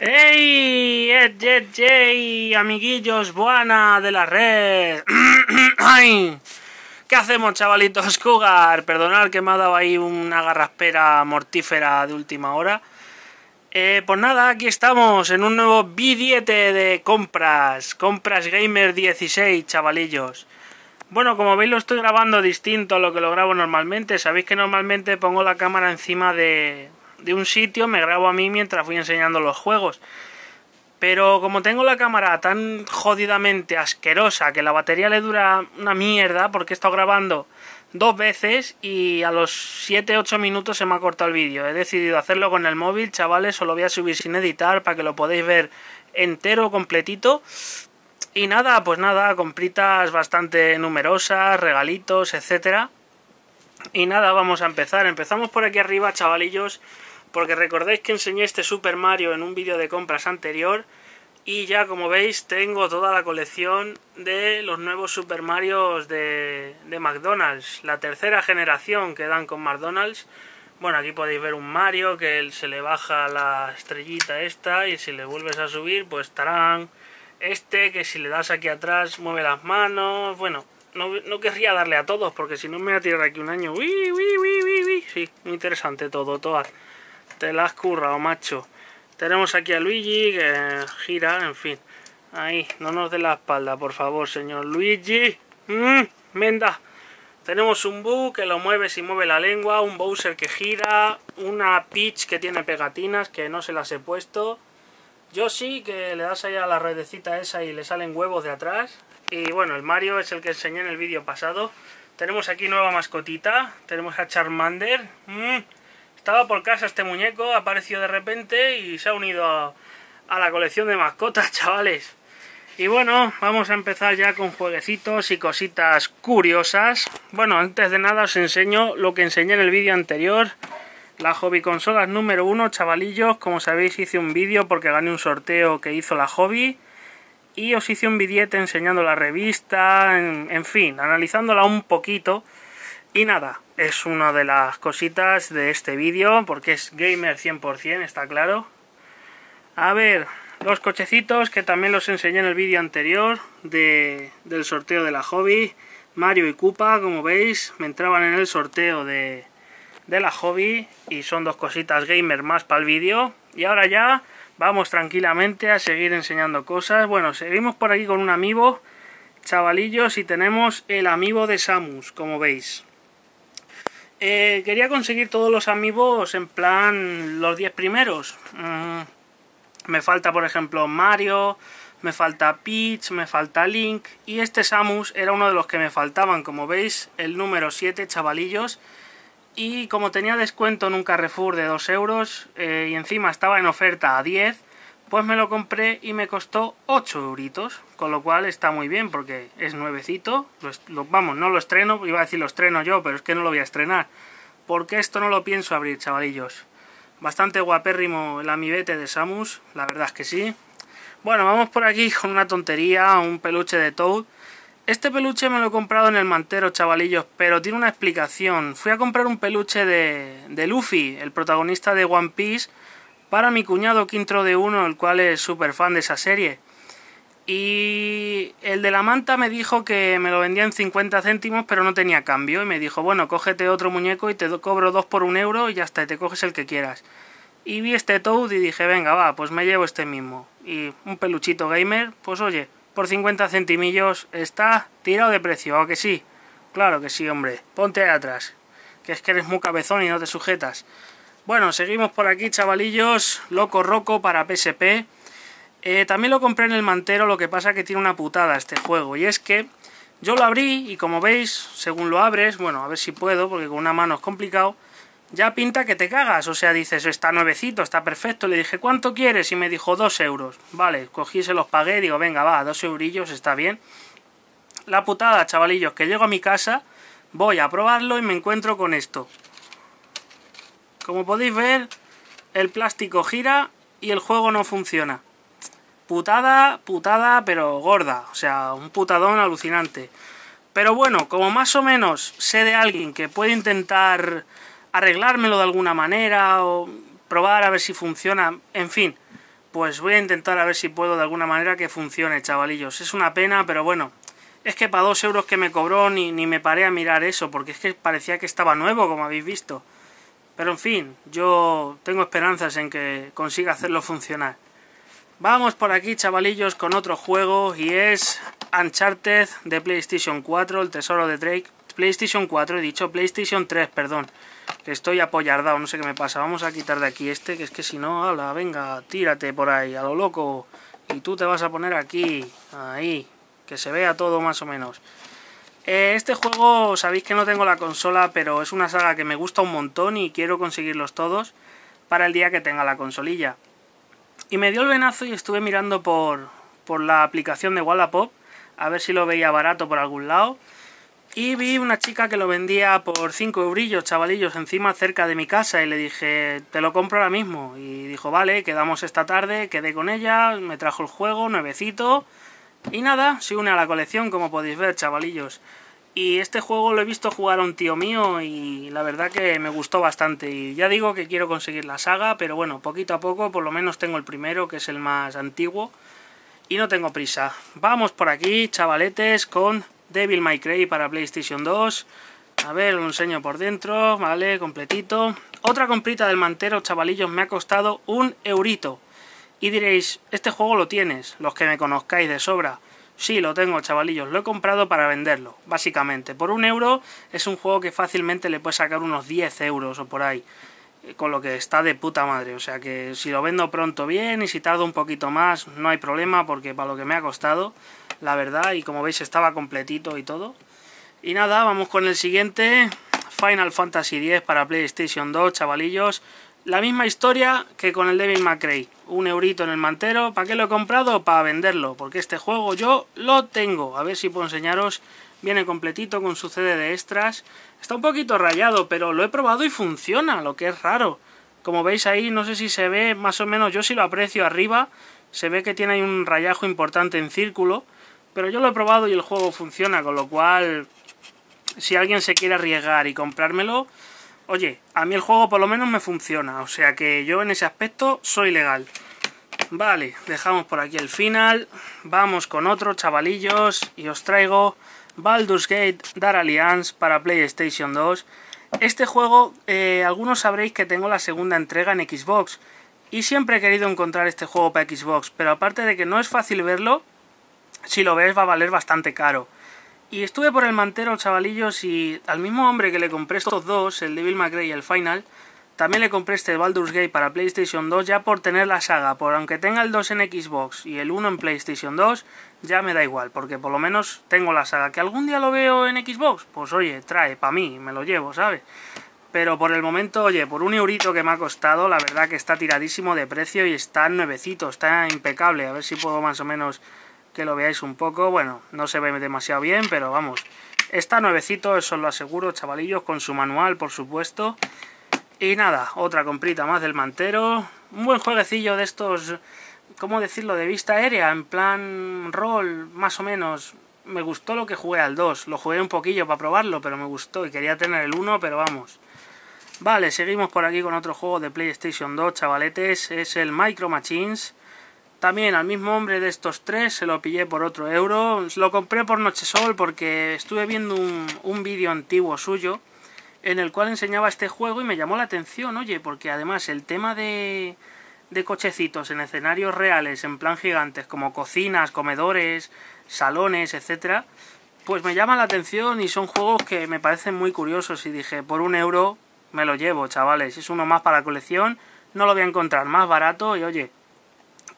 ¡Ey! ¡Ed, ed, ey! Amiguillos, buena de la red. ¡Ay! ¿Qué hacemos, chavalitos Cougar? Perdonad que me ha dado ahí una garraspera mortífera de última hora. Eh, pues nada, aquí estamos en un nuevo bidiete de compras. Compras Gamer 16, chavalillos. Bueno, como veis lo estoy grabando distinto a lo que lo grabo normalmente. Sabéis que normalmente pongo la cámara encima de, de un sitio, me grabo a mí mientras voy enseñando los juegos. Pero como tengo la cámara tan jodidamente asquerosa que la batería le dura una mierda porque he estado grabando dos veces y a los 7-8 minutos se me ha cortado el vídeo. He decidido hacerlo con el móvil, chavales, os lo voy a subir sin editar para que lo podáis ver entero, completito. Y nada, pues nada, compritas bastante numerosas, regalitos, etcétera. Y nada, vamos a empezar. Empezamos por aquí arriba, chavalillos porque recordáis que enseñé este Super Mario en un vídeo de compras anterior y ya como veis tengo toda la colección de los nuevos Super Marios de, de McDonald's, la tercera generación que dan con McDonald's. Bueno, aquí podéis ver un Mario que se le baja la estrellita esta y si le vuelves a subir pues estarán este que si le das aquí atrás mueve las manos, bueno, no, no, querría darle a todos porque si no me voy a tirar aquí un año. Uy, uy, uy. Sí, muy interesante todo, todas. Te la has currado, macho. Tenemos aquí a Luigi que gira, en fin. Ahí, no nos dé la espalda, por favor, señor Luigi. Mm, menda. Tenemos un Boo que lo mueve si mueve la lengua, un Bowser que gira, una Peach que tiene pegatinas que no se las he puesto. Yoshi que le das ahí a la redecita esa y le salen huevos de atrás. Y bueno, el Mario es el que enseñé en el vídeo pasado. Tenemos aquí nueva mascotita. Tenemos a Charmander. Mm, estaba por casa este muñeco, apareció de repente y se ha unido a, la colección de mascotas, chavales. Y bueno, vamos a empezar ya con jueguecitos y cositas curiosas. Bueno, antes de nada os enseño lo que enseñé en el vídeo anterior. La hobby consolas número uno, chavalillos. Como sabéis hice un vídeo porque gané un sorteo que hizo la hobby. Y os hice un billete enseñando la revista, en fin, analizándola un poquito. Y nada, es una de las cositas de este vídeo, porque es gamer 100%, está claro. A ver, los cochecitos que también los enseñé en el vídeo anterior de, del sorteo de la hobby. Mario y Koopa, como veis, me entraban en el sorteo de, de la hobby y son dos cositas gamer más para el vídeo. Y ahora ya vamos tranquilamente a seguir enseñando cosas. Bueno, seguimos por aquí con un amiibo, chavalillos, y tenemos el amiibo de Samus, como veis. Eh, quería conseguir todos los amigos en plan los 10 primeros. Mm, me falta, por ejemplo, Mario, me falta Peach, me falta Link. Y este Samus era uno de los que me faltaban, como veis, el número 7, chavalillos. Y como tenía descuento en un Carrefour de 2 euros eh, y encima estaba en oferta a 10, pues me lo compré y me costó 8 euritos, con lo cual está muy bien porque es nuevecito, lo, vamos, no lo estreno, iba a decir lo estreno yo, pero es que no lo voy a estrenar, porque esto no lo pienso abrir, chavalillos. Bastante guapérrimo el amibete de Samus, la verdad es que sí. Bueno, vamos por aquí con una tontería, un peluche de Toad. Este peluche me lo he comprado en el mantero, chavalillos, pero tiene una explicación. Fui a comprar un peluche de, de Luffy, el protagonista de One Piece, para mi cuñado Quintro de Uno, el cual es súper fan de esa serie. Y el de la manta me dijo que me lo vendía en 50 céntimos, pero no tenía cambio. Y me dijo, bueno, cógete otro muñeco y te cobro dos por un euro y ya está, y te coges el que quieras. Y vi este Toad y dije, venga, va, pues me llevo este mismo. Y un peluchito gamer, pues oye, por 50 centimillos está tirado de precio, ¿o que sí? Claro que sí, hombre. Ponte atrás, que es que eres muy cabezón y no te sujetas. Bueno, seguimos por aquí, chavalillos. Loco Roco para PSP. Eh, también lo compré en el mantero, lo que pasa que tiene una putada este juego. Y es que yo lo abrí y como veis, según lo abres, bueno, a ver si puedo, porque con una mano es complicado, ya pinta que te cagas. O sea, dices, está nuevecito, está perfecto. Le dije, ¿cuánto quieres? Y me dijo, dos euros. Vale, cogí, se los pagué, digo, venga, va, dos eurillos, está bien. La putada, chavalillos, que llego a mi casa, voy a probarlo y me encuentro con esto. Como podéis ver, el plástico gira y el juego no funciona. Putada, putada, pero gorda. O sea, un putadón alucinante. Pero bueno, como más o menos sé de alguien que puede intentar arreglármelo de alguna manera o probar a ver si funciona, en fin, pues voy a intentar a ver si puedo de alguna manera que funcione, chavalillos. Es una pena, pero bueno, es que para dos euros que me cobró ni, ni me paré a mirar eso, porque es que parecía que estaba nuevo, como habéis visto. Pero en fin, yo tengo esperanzas en que consiga hacerlo funcionar. Vamos por aquí, chavalillos, con otro juego y es Uncharted de PlayStation 4, el tesoro de Drake. PlayStation 4, he dicho PlayStation 3, perdón. Que estoy apoyardado, no sé qué me pasa. Vamos a quitar de aquí este, que es que si no, habla, venga, tírate por ahí, a lo loco. Y tú te vas a poner aquí, ahí, que se vea todo más o menos. Eh, este juego, sabéis que no tengo la consola, pero es una saga que me gusta un montón y quiero conseguirlos todos para el día que tenga la consolilla. Y me dio el venazo y estuve mirando por, por la aplicación de Wallapop a ver si lo veía barato por algún lado. Y vi una chica que lo vendía por 5 eurillos, chavalillos, encima cerca de mi casa. Y le dije, te lo compro ahora mismo. Y dijo, vale, quedamos esta tarde, quedé con ella, me trajo el juego, nuevecito. Y nada, se une a la colección, como podéis ver, chavalillos. Y este juego lo he visto jugar a un tío mío y la verdad que me gustó bastante. Y ya digo que quiero conseguir la saga, pero bueno, poquito a poco, por lo menos tengo el primero, que es el más antiguo. Y no tengo prisa. Vamos por aquí, chavaletes, con Devil May Cry para PlayStation 2. A ver, lo enseño por dentro, vale, completito. Otra comprita del mantero, chavalillos, me ha costado un eurito. Y diréis, este juego lo tienes, los que me conozcáis de sobra. Sí, lo tengo, chavalillos. Lo he comprado para venderlo, básicamente. Por un euro es un juego que fácilmente le puede sacar unos 10 euros o por ahí. Eh, con lo que está de puta madre. O sea que si lo vendo pronto bien y si tardo un poquito más, no hay problema porque para lo que me ha costado, la verdad. Y como veis estaba completito y todo. Y nada, vamos con el siguiente. Final Fantasy X para PlayStation 2, chavalillos. La misma historia que con el Devil May. Un eurito en el mantero. ¿Para qué lo he comprado? Para venderlo. Porque este juego yo lo tengo. A ver si puedo enseñaros. Viene completito con su CD de extras. Está un poquito rayado, pero lo he probado y funciona, lo que es raro. Como veis ahí, no sé si se ve más o menos, yo sí lo aprecio arriba. Se ve que tiene ahí un rayajo importante en círculo. Pero yo lo he probado y el juego funciona, con lo cual... Si alguien se quiere arriesgar y comprármelo, Oye, a mí el juego por lo menos me funciona, o sea que yo en ese aspecto soy legal. Vale, dejamos por aquí el final. Vamos con otro, chavalillos, y os traigo Baldur's Gate Dark Alliance para PlayStation 2. Este juego, eh, algunos sabréis que tengo la segunda entrega en Xbox. Y siempre he querido encontrar este juego para Xbox, pero aparte de que no es fácil verlo, si lo ves va a valer bastante caro. Y estuve por el mantero, chavalillos, y al mismo hombre que le compré estos dos, el Devil May Cry y el Final, también le compré este Baldur's Gate para PlayStation 2 ya por tener la saga, por aunque tenga el 2 en Xbox y el 1 en PlayStation 2, ya me da igual, porque por lo menos tengo la saga. ¿Que algún día lo veo en Xbox? Pues oye, trae, para mí, me lo llevo, ¿sabes? Pero por el momento, oye, por un eurito que me ha costado, la verdad que está tiradísimo de precio y está nuevecito, está impecable. A ver si puedo más o menos que lo veáis un poco. Bueno, no se ve demasiado bien, pero vamos. Está nuevecito, eso lo aseguro, chavalillos, con su manual, por supuesto. Y nada, otra comprita más del mantero. Un buen jueguecillo de estos, ¿cómo decirlo? De vista aérea, en plan rol, más o menos. Me gustó lo que jugué al 2. Lo jugué un poquillo para probarlo, pero me gustó y quería tener el 1, pero vamos. Vale, seguimos por aquí con otro juego de PlayStation 2, chavaletes. Es el Micro Machines. También al mismo hombre de estos tres se lo pillé por otro euro. Lo compré por Nochesol porque estuve viendo un, un vídeo antiguo suyo en el cual enseñaba este juego y me llamó la atención, oye, porque además el tema de, de cochecitos en escenarios reales, en plan gigantes, como cocinas, comedores, salones, etcétera, pues me llama la atención y son juegos que me parecen muy curiosos y dije, por un euro me lo llevo, chavales, es uno más para la colección, no lo voy a encontrar más barato y oye,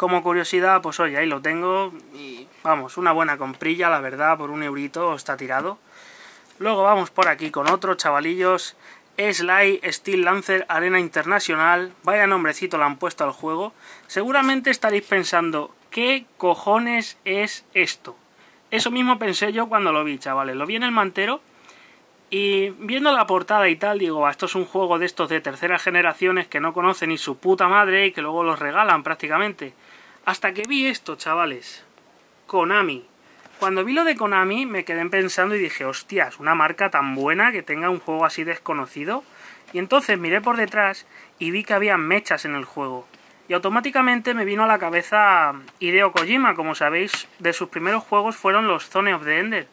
como curiosidad, pues oye, ahí lo tengo y vamos, una buena comprilla, la verdad, por un eurito está tirado. Luego vamos por aquí con otro, chavalillos, Sly Steel Lancer Arena Internacional, vaya nombrecito le han puesto al juego. Seguramente estaréis pensando, ¿qué cojones es esto? Eso mismo pensé yo cuando lo vi, chavales. Lo vi en el mantero y viendo la portada y tal, digo, esto es un juego de estos de terceras generaciones que no conocen ni su puta madre y que luego los regalan prácticamente. Hasta que vi esto, chavales. Konami. Cuando vi lo de Konami me quedé pensando y dije, hostias, una marca tan buena que tenga un juego así desconocido. Y entonces miré por detrás y vi que había mechas en el juego. Y automáticamente me vino a la cabeza Hideo Kojima, como sabéis, de sus primeros juegos fueron los Zone of the Ender.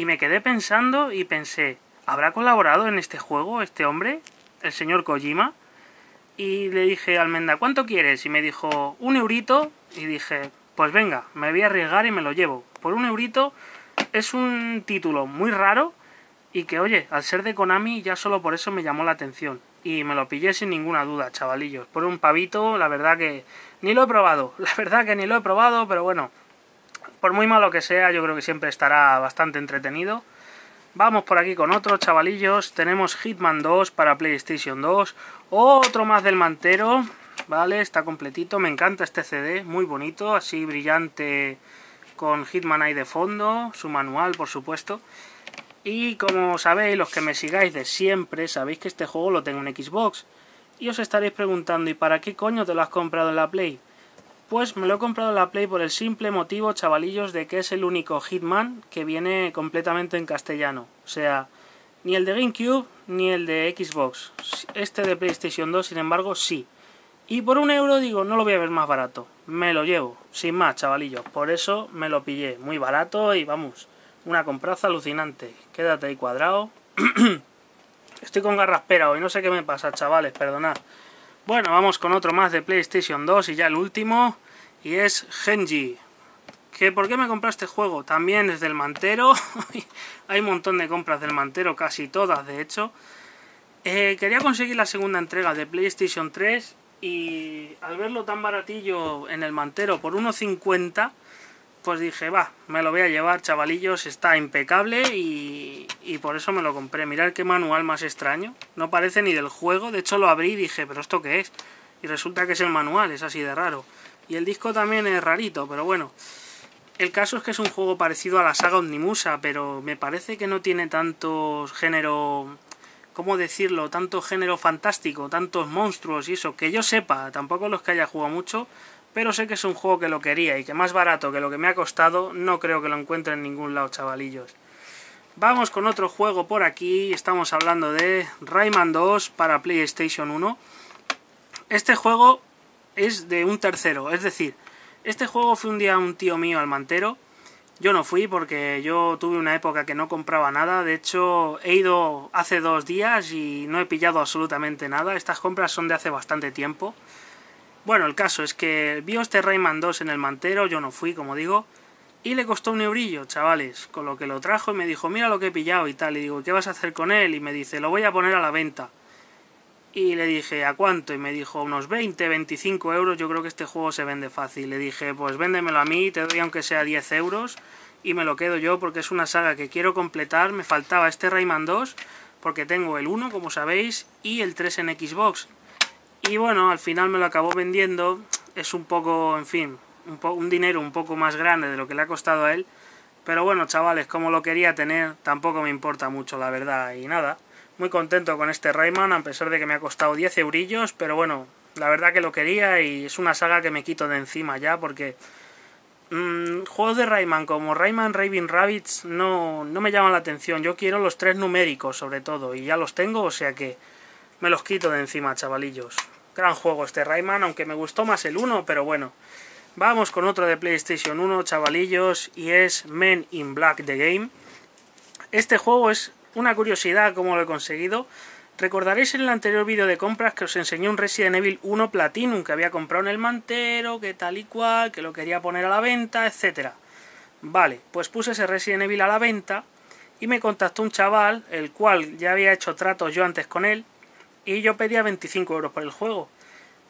Y me quedé pensando y pensé, ¿habrá colaborado en este juego este hombre, el señor Kojima? Y le dije a Almenda, ¿cuánto quieres? Y me dijo, un eurito. Y dije, pues venga, me voy a arriesgar y me lo llevo. Por un eurito es un título muy raro y que, oye, al ser de Konami ya solo por eso me llamó la atención. Y me lo pillé sin ninguna duda, chavalillos. Por un pavito, la verdad que ni lo he probado. La verdad que ni lo he probado, pero bueno, por muy malo que sea, yo creo que siempre estará bastante entretenido. Vamos por aquí con otro, chavalillos. Tenemos Hitman 2 para PlayStation 2. Otro más del mantero. Vale, está completito. Me encanta este CD, muy bonito, así brillante con Hitman ahí de fondo. Su manual, por supuesto. Y como sabéis, los que me sigáis de siempre, sabéis que este juego lo tengo en Xbox. Y os estaréis preguntando, ¿y para qué coño te lo has comprado en la Play? Pues me lo he comprado la Play por el simple motivo, chavalillos, de que es el único Hitman que viene completamente en castellano. O sea, ni el de GameCube ni el de Xbox. Este de PlayStation 2, sin embargo, sí. Y por un euro digo, no lo voy a ver más barato. Me lo llevo, sin más, chavalillos. Por eso me lo pillé. Muy barato y vamos, una compraza alucinante. Quédate ahí cuadrado. Estoy con garraspera hoy, no sé qué me pasa, chavales, perdonad. Bueno, vamos con otro más de PlayStation 2 y ya el último. Y es Genji. ¿Que ¿Por qué me compré este juego? También es del Mantero. Hay un montón de compras del Mantero, casi todas de hecho. Eh, quería conseguir la segunda entrega de PlayStation 3 y al verlo tan baratillo en el Mantero por 1.50 pues dije, va, me lo voy a llevar, chavalillos, está impecable y, y, por eso me lo compré. Mirad qué manual más extraño, no parece ni del juego, de hecho lo abrí y dije, pero ¿esto qué es? Y resulta que es el manual, es así de raro. Y el disco también es rarito, pero bueno. El caso es que es un juego parecido a la saga Omnimusa, pero me parece que no tiene tanto género... ¿Cómo decirlo? Tanto género fantástico, tantos monstruos y eso. Que yo sepa, tampoco los que haya jugado mucho, pero sé que es un juego que lo quería y que más barato que lo que me ha costado no creo que lo encuentre en ningún lado, chavalillos. Vamos con otro juego por aquí, estamos hablando de Rayman 2 para PlayStation 1. Este juego es de un tercero, es decir, este juego fue un día un tío mío al mantero. Yo no fui porque yo tuve una época que no compraba nada. De hecho, he ido hace dos días y no he pillado absolutamente nada. Estas compras son de hace bastante tiempo. Bueno, el caso es que vio este Rayman 2 en el mantero, yo no fui, como digo, y le costó un eurillo, chavales, con lo que lo trajo y me dijo, mira lo que he pillado y tal, y digo, ¿qué vas a hacer con él? Y me dice, lo voy a poner a la venta. Y le dije, ¿a cuánto? Y me dijo, unos 20, 25 euros, yo creo que este juego se vende fácil. Le dije, pues véndemelo a mí, te doy aunque sea 10 euros, y me lo quedo yo porque es una saga que quiero completar, me faltaba este Rayman 2, porque tengo el 1, como sabéis, y el 3 en Xbox. Y bueno, al final me lo acabó vendiendo. Es un poco, en fin, un, un dinero un poco más grande de lo que le ha costado a él. Pero bueno, chavales, como lo quería tener, tampoco me importa mucho, la verdad. Y nada, muy contento con este Rayman, a pesar de que me ha costado 10 eurillos. Pero bueno, la verdad que lo quería y es una saga que me quito de encima ya porque... Mmm, juegos de Rayman como Rayman Raving Rabbits no, no me llaman la atención. Yo quiero los tres numéricos sobre todo y ya los tengo, o sea que me los quito de encima, chavalillos. Gran juego este Rayman, aunque me gustó más el 1, pero bueno. Vamos con otro de PlayStation 1, chavalillos, y es Men in Black The Game. Este juego es una curiosidad como lo he conseguido. Recordaréis en el anterior vídeo de compras que os enseñé un Resident Evil 1 Platinum que había comprado en el mantero, que tal y cual, que lo quería poner a la venta, etcétera. Vale, pues puse ese Resident Evil a la venta y me contactó un chaval, el cual ya había hecho tratos yo antes con él, y yo pedía 25 euros por el juego.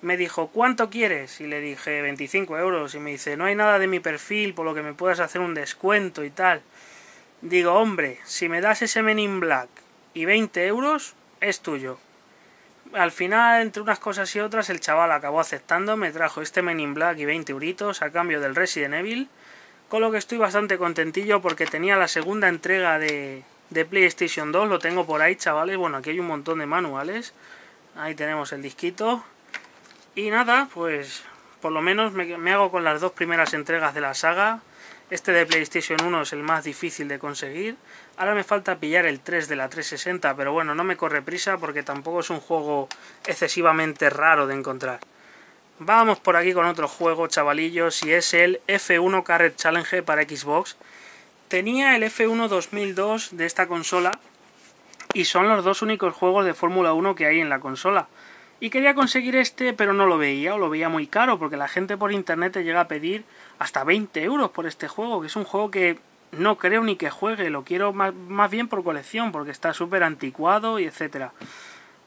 Me dijo, ¿cuánto quieres? Y le dije, 25 euros. Y me dice, no hay nada de mi perfil por lo que me puedas hacer un descuento y tal. Digo, hombre, si me das ese Men in Black y 20 euros, es tuyo. Al final, entre unas cosas y otras, el chaval acabó aceptando, me trajo este Men in Black y 20 euritos a cambio del Resident Evil, con lo que estoy bastante contentillo porque tenía la segunda entrega de, de PlayStation 2, lo tengo por ahí, chavales. Bueno, aquí hay un montón de manuales. Ahí tenemos el disquito. Y nada, pues por lo menos me, hago con las dos primeras entregas de la saga. Este de PlayStation 1 es el más difícil de conseguir. Ahora me falta pillar el 3 de la 360, pero bueno, no me corre prisa porque tampoco es un juego excesivamente raro de encontrar. Vamos por aquí con otro juego, chavalillos, y es el F1 Carrot Challenge para Xbox. Tenía el F1 2002 de esta consola y son los dos únicos juegos de Fórmula 1 que hay en la consola. Y quería conseguir este, pero no lo veía, o lo veía muy caro, porque la gente por internet te llega a pedir hasta 20 euros por este juego, que es un juego que no creo ni que juegue, lo quiero más, más bien por colección, porque está súper anticuado y etcétera.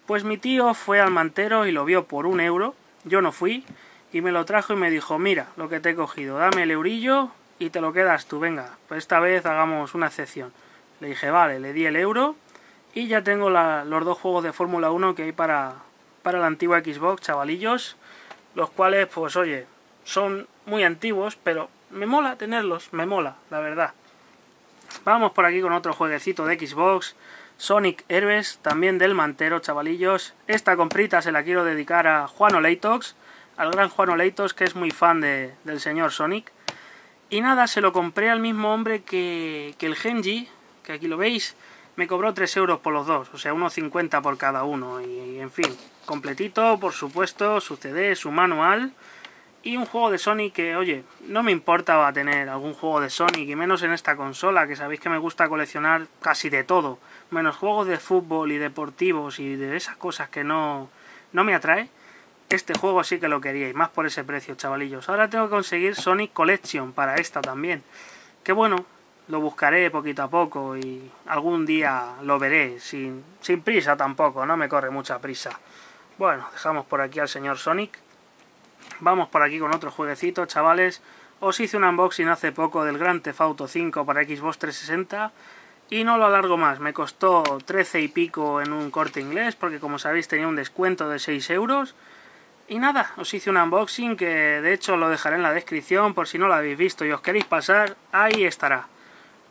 Pues mi tío fue al mantero y lo vio por un euro, yo no fui, y me lo trajo y me dijo, mira lo que te he cogido, dame el eurillo y te lo quedas tú, venga, pues esta vez hagamos una excepción. Le dije, vale, le di el euro y ya tengo los dos juegos de Fórmula 1 que hay para, para la antigua Xbox, chavalillos, los cuales, pues oye, son muy antiguos, pero me mola tenerlos, me mola, la verdad. Vamos por aquí con otro jueguecito de Xbox, Sonic Heroes, también del Mantero, chavalillos. Esta comprita se la quiero dedicar a Juan Oleitox, al gran Juan Oleitos, que es muy fan de, del señor Sonic. Y nada, se lo compré al mismo hombre que, que el Genji, que aquí lo veis, me cobró 3 euros por los dos, o sea, unos 50 por cada uno. Y, en fin, completito, por supuesto, su CD, su manual y un juego de Sonic que, oye, no me importaba tener algún juego de Sonic y menos en esta consola, que sabéis que me gusta coleccionar casi de todo, menos juegos de fútbol y deportivos y de esas cosas que no, no me atrae. Este juego sí que lo quería y más por ese precio, chavalillos. Ahora tengo que conseguir Sonic Collection para esta también. Que bueno, lo buscaré poquito a poco y algún día lo veré, sin, sin prisa tampoco, no me corre mucha prisa. Bueno, dejamos por aquí al señor Sonic. Vamos por aquí con otro jueguecito, chavales. Os hice un unboxing hace poco del Grand Theft Auto 5 para Xbox 360 y no lo alargo más. Me costó 13 y pico en un corte inglés porque como sabéis tenía un descuento de 6 euros. Y nada, os hice un unboxing que de hecho lo dejaré en la descripción por si no lo habéis visto y os queréis pasar, ahí estará.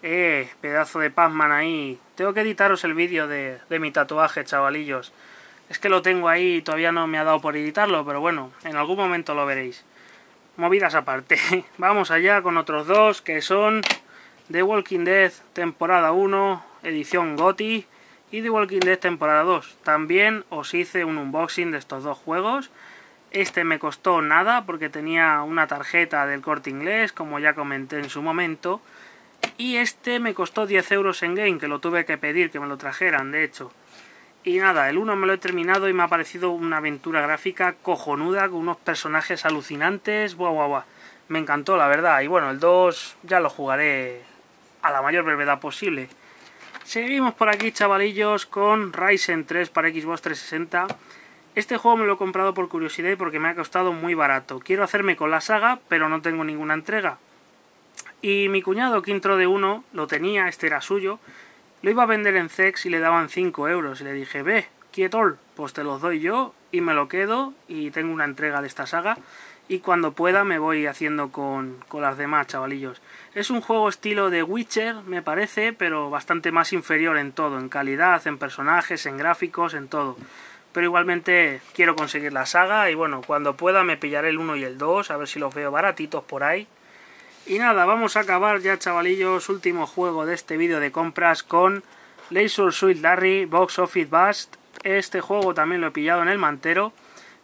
Eh, pedazo de Pac-Man ahí. Tengo que editaros el vídeo de, de mi tatuaje, chavalillos. Es que lo tengo ahí y todavía no me ha dado por editarlo, pero bueno, en algún momento lo veréis. Movidas aparte. Vamos allá con otros dos que son The Walking Dead temporada 1, edición GOTI y The Walking Dead temporada 2. También os hice un unboxing de estos dos juegos. Este me costó nada porque tenía una tarjeta del corte inglés, como ya comenté en su momento. Y este me costó 10 euros en game, que lo tuve que pedir que me lo trajeran, de hecho. Y nada, el 1 me lo he terminado y me ha parecido una aventura gráfica cojonuda, con unos personajes alucinantes, buah, buah, buah. Me encantó, la verdad. Y bueno, el 2 ya lo jugaré a la mayor brevedad posible. Seguimos por aquí, chavalillos, con Ryzen 3 para Xbox 360. Este juego me lo he comprado por curiosidad y porque me ha costado muy barato. Quiero hacerme con la saga, pero no tengo ninguna entrega. Y mi cuñado, que intro de uno, lo tenía, este era suyo, lo iba a vender en Zex y le daban 5 euros. Y le dije, ve, quietol, pues te los doy yo y me lo quedo y tengo una entrega de esta saga. Y cuando pueda me voy haciendo con, con las demás, chavalillos. Es un juego estilo de Witcher, me parece, pero bastante más inferior en todo, en calidad, en personajes, en gráficos, en todo. Pero igualmente quiero conseguir la saga y bueno, cuando pueda me pillaré el 1 y el 2, a ver si los veo baratitos por ahí. Y nada, vamos a acabar ya chavalillos, último juego de este vídeo de compras con Laser Suite Larry Box Office Bust. Este juego también lo he pillado en el mantero.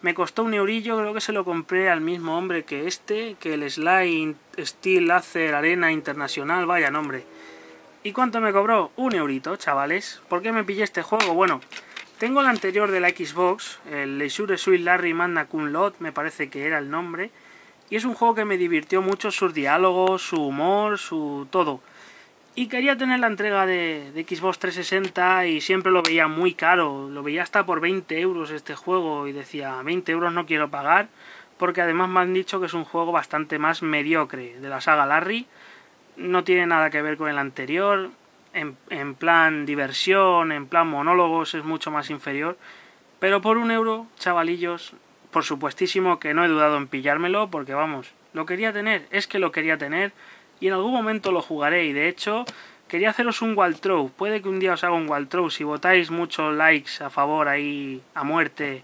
Me costó un eurillo, creo que se lo compré al mismo hombre que este, que el Slide Steel Laser Arena Internacional, vaya nombre. ¿Y cuánto me cobró? Un eurito, chavales. ¿Por qué me pillé este juego? Bueno, tengo el anterior de la Xbox, el Leisure Suite Larry Magna Cum Lot, me parece que era el nombre y es un juego que me divirtió mucho sus diálogos, su humor, su todo. Y quería tener la entrega de, Xbox 360 y siempre lo veía muy caro. Lo veía hasta por 20 euros este juego y decía 20 euros no quiero pagar porque además me han dicho que es un juego bastante más mediocre de la saga Larry. No tiene nada que ver con el anterior. En, plan diversión, en plan monólogos es mucho más inferior. Pero por un euro, chavalillos, por supuestísimo que no he dudado en pillármelo porque vamos, lo quería tener, es que lo quería tener y en algún momento lo jugaré y de hecho quería haceros un Waltrow, puede que un día os haga un Waltrow, si votáis muchos likes a favor ahí a muerte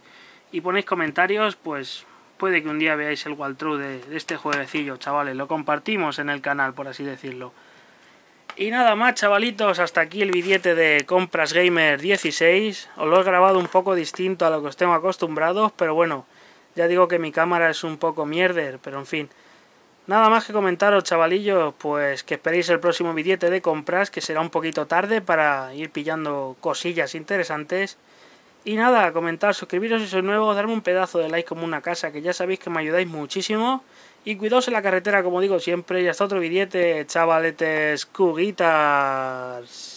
y ponéis comentarios, pues puede que un día veáis el Waltrow de, de este jueguecillo, chavales, lo compartimos en el canal por así decirlo. Y nada más, chavalitos, hasta aquí el billete de Compras Gamer 16. Os lo he grabado un poco distinto a lo que os tengo acostumbrados, pero bueno, Ya digo que mi cámara es un poco mierder, pero en fin. Nada más que comentaros, chavalillos, pues que esperéis el próximo billete de compras, que será un poquito tarde para ir pillando cosillas interesantes. Y nada, comentar, suscribiros si sois nuevos, darme un pedazo de like como una casa, que ya sabéis que me ayudáis muchísimo. Y cuidaos en la carretera, como digo siempre, y hasta otro billete, chavaletes, cuguitas.